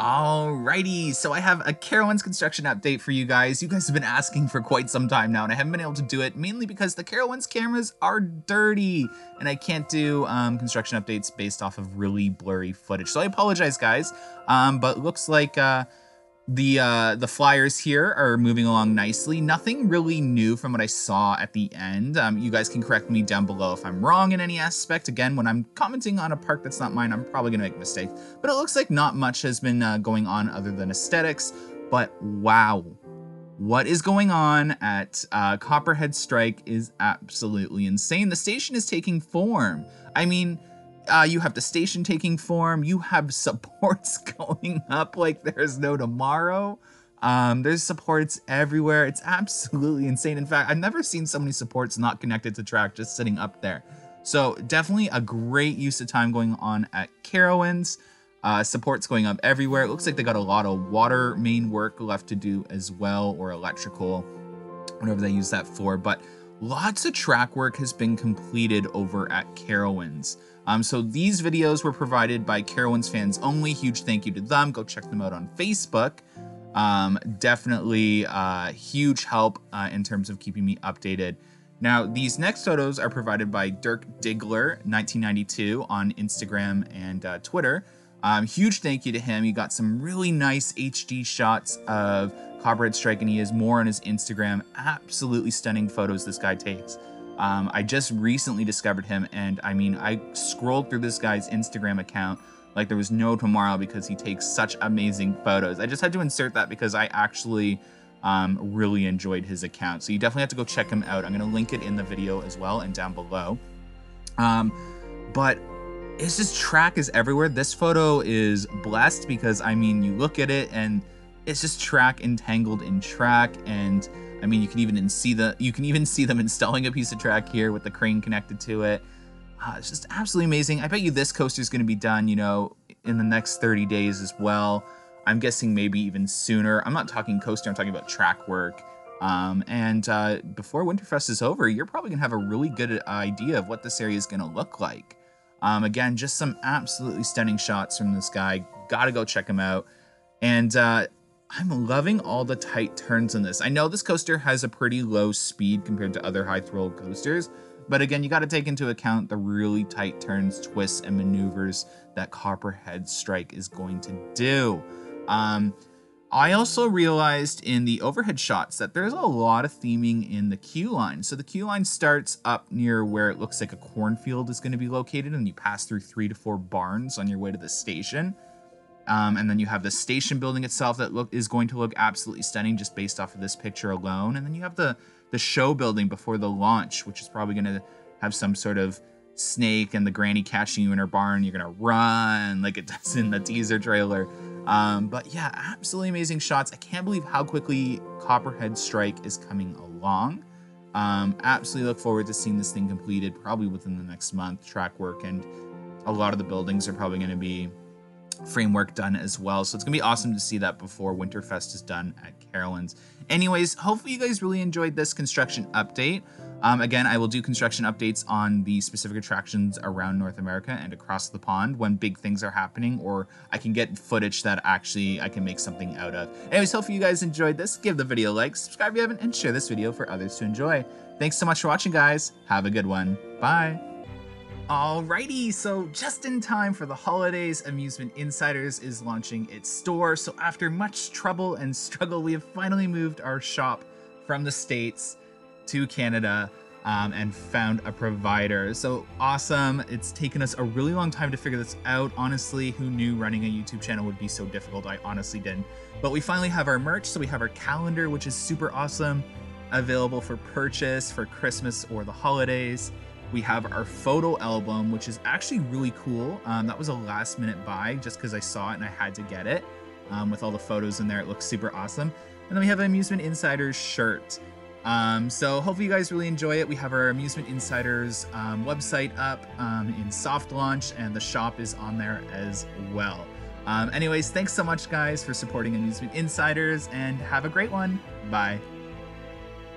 Alrighty, so I have a Carowinds construction update for you guys. You guys have been asking for quite some time now, and I haven't been able to do it mainly because the Carowinds cameras are dirty, and I can't do um, construction updates based off of really blurry footage. So I apologize, guys, um, but looks like uh, the uh, the flyers here are moving along nicely. Nothing really new from what I saw at the end. Um, you guys can correct me down below if I'm wrong in any aspect. Again, when I'm commenting on a park that's not mine, I'm probably to make mistakes. But it looks like not much has been uh, going on other than aesthetics. But wow, what is going on at uh, Copperhead Strike is absolutely insane. The station is taking form. I mean, uh, you have the station taking form. You have supports going up like there's no tomorrow. Um, there's supports everywhere. It's absolutely insane. In fact, I've never seen so many supports not connected to track just sitting up there. So definitely a great use of time going on at Carowinds. Uh, supports going up everywhere. It looks like they got a lot of water main work left to do as well, or electrical, whatever they use that for. But lots of track work has been completed over at Carowinds. Um, so these videos were provided by Carowinds fans only. Huge thank you to them. Go check them out on Facebook. Um, definitely uh, huge help uh, in terms of keeping me updated. Now, these next photos are provided by Dirk Diggler, 1992, on Instagram and uh, Twitter. Um, huge thank you to him. He got some really nice HD shots of Copperhead Strike, and he has more on his Instagram. Absolutely stunning photos this guy takes. Um, I just recently discovered him, and I mean, I scrolled through this guy's Instagram account like there was no tomorrow because he takes such amazing photos. I just had to insert that because I actually um, really enjoyed his account. So you definitely have to go check him out. I'm going to link it in the video as well and down below. Um, but it's just track is everywhere. This photo is blessed because I mean, you look at it and it's just track entangled in track and I mean, you can even see the you can even see them installing a piece of track here with the crane connected to it. Uh, it's just absolutely amazing. I bet you this coaster is going to be done, you know, in the next 30 days as well. I'm guessing maybe even sooner. I'm not talking coaster, I'm talking about track work. Um, and uh, before Winterfest is over, you're probably going to have a really good idea of what this area is going to look like. Um, again, just some absolutely stunning shots from this guy. Gotta go check him out. And uh, I'm loving all the tight turns in this. I know this coaster has a pretty low speed compared to other high thrill coasters, but again, you got to take into account the really tight turns, twists, and maneuvers that Copperhead Strike is going to do. Um, I also realized in the overhead shots that there's a lot of theming in the queue line. So the queue line starts up near where it looks like a cornfield is going to be located, and you pass through three to four barns on your way to the station. Um, and then you have the station building itself that look is going to look absolutely stunning just based off of this picture alone. And then you have the the show building before the launch, which is probably going to have some sort of snake and the granny catching you in her barn. You're gonna run like it does in the teaser trailer. Um, but yeah, absolutely amazing shots. I can't believe how quickly Copperhead Strike is coming along. Um, absolutely look forward to seeing this thing completed probably within the next month. Track work and a lot of the buildings are probably going to be framework done as well. So it's going to be awesome to see that before Winterfest is done at Carowinds. Anyways, hopefully you guys really enjoyed this construction update. Um, again, I will do construction updates on the specific attractions around North America and across the pond when big things are happening, or I can get footage that actually I can make something out of. Anyways, hopefully you guys enjoyed this. Give the video a like, subscribe if you haven't, and share this video for others to enjoy. Thanks so much for watching, guys. Have a good one. Bye. Alrighty, so just in time for the holidays, Amusement Insiders is launching its store. So after much trouble and struggle, we have finally moved our shop from the States to Canada um, and found a provider. So awesome. It's taken us a really long time to figure this out. Honestly, who knew running a YouTube channel would be so difficult? I honestly didn't. But we finally have our merch. So we have our calendar, which is super awesome, available for purchase for Christmas or the holidays. We have our photo album, which is actually really cool. Um, that was a last minute buy just because I saw it and I had to get it. Um, with all the photos in there, it looks super awesome. And then we have an Amusement Insiders shirt. Um, so hopefully you guys really enjoy it. We have our Amusement Insiders um, website up um, in soft launch and the shop is on there as well. Um, anyways, thanks so much guys for supporting Amusement Insiders and have a great one. Bye.